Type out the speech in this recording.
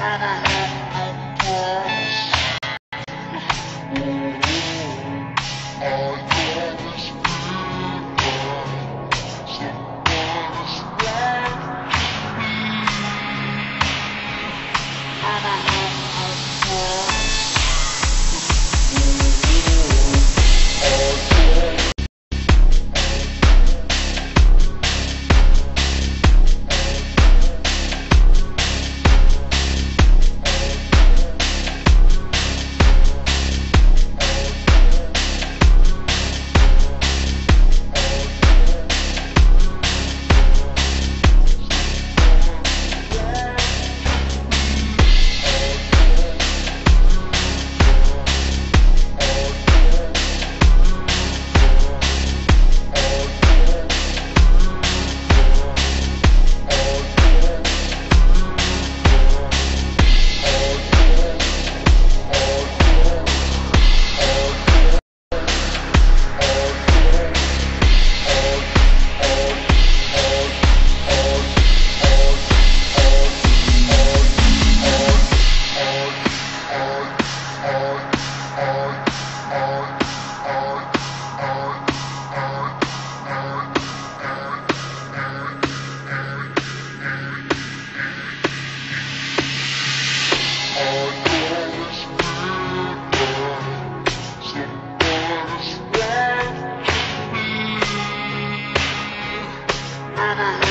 Uh-huh. Bye-bye.